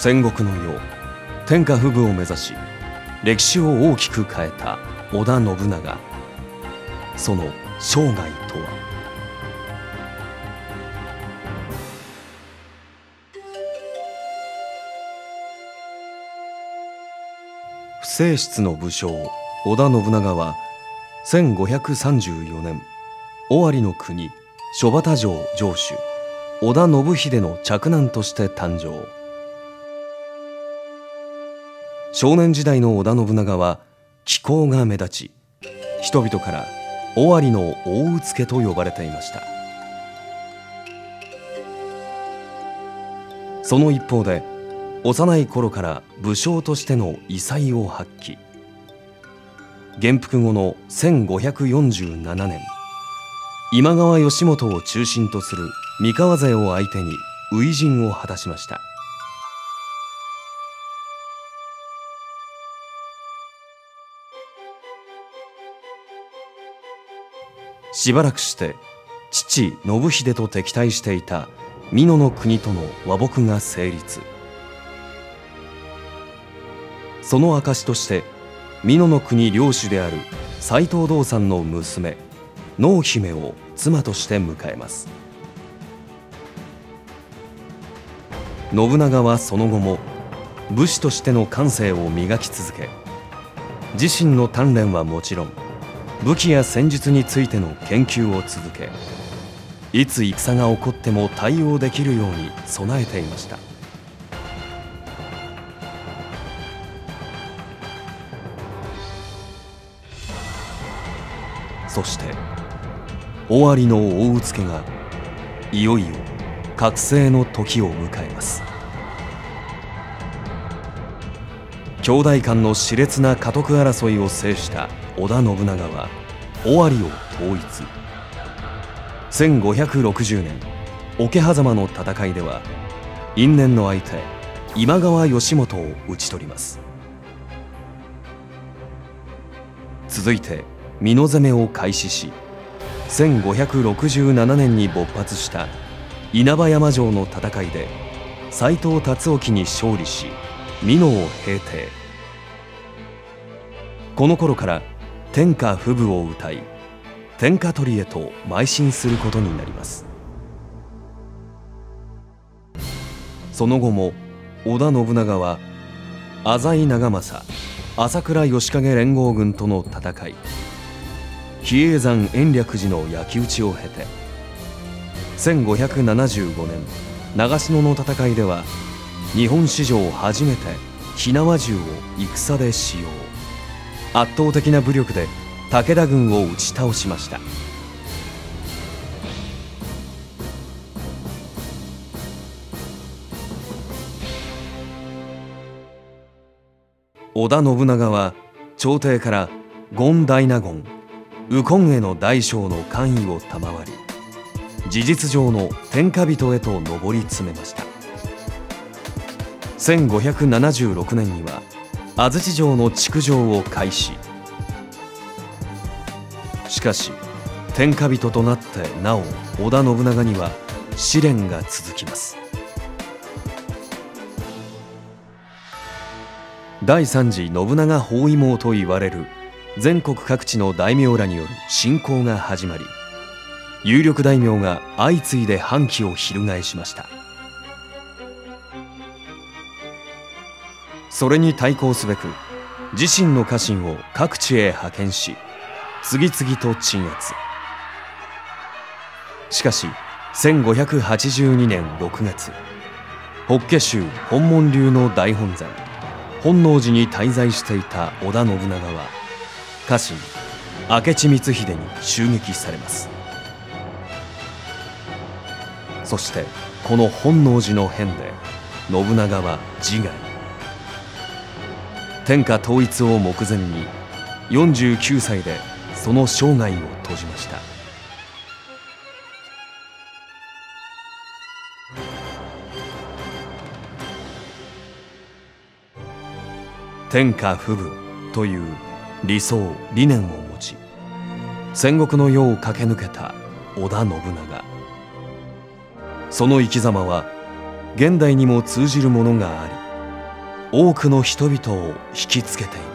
戦国の世天下不武を目指し歴史を大きく変えた織田信長。その生涯とは？不正室の武将織田信長は1534年尾張の国諸畑城城主織田信秀の嫡男として誕生。少年時代の織田信長は気候が目立ち人々から尾張の大うつけと呼ばれていました。その一方で幼い頃から武将としての異彩を発揮。元服後の1547年今川義元を中心とする三河勢を相手に初陣を果たしました。しばらくして父信秀と敵対していた美濃の国との和睦が成立。その証として美濃の国領主である斎藤道三の娘濃姫を妻として迎えます。信長はその後も武士としての感性を磨き続け自身の鍛錬はもちろん武器や戦術についての研究を続けいつ戦が起こっても対応できるように備えていました。そして尾張の大うつけがいよいよ覚醒の時を迎えます。兄弟間の熾烈な家督争いを制した織田信長は尾張を統一。1560年桶狭間の戦いでは因縁の相手今川義元を討ち取ります。続いて美濃攻めを開始し1567年に勃発した稲葉山城の戦いで斎藤達興に勝利し美濃を平定。この頃から天下不武を歌い天下取りへと邁進することになります。その後も織田信長は浅井長政朝倉義景連合軍との戦い比叡山延暦寺の焼き討ちを経て1575年長篠の戦いでは日本史上初めて火縄銃を戦で使用。圧倒的な武力で武田軍を打ち倒しました。織田信長は朝廷から権大納言右近への大将の官位を賜り事実上の天下人へと上り詰めました。1576年には安土城の築城を開始。しかし天下人となってなお織田信長には試練が続きます。第三次信長包囲網と言われる全国各地の大名らによる侵攻が始まり有力大名が相次いで反旗を翻しました。それに対抗すべく自身の家臣を各地へ派遣し次々と鎮圧。しかし1582年6月法華宗本門流の大本山本能寺に滞在していた織田信長は家臣明智光秀に襲撃されます。そしてこの本能寺の変で信長は自害。天下統一を目前に49歳でその生涯を閉じました。天下不武という理想理念を持ち戦国の世を駆け抜けた織田信長。その生き様は現代にも通じるものがあり多くの人々を引きつけています。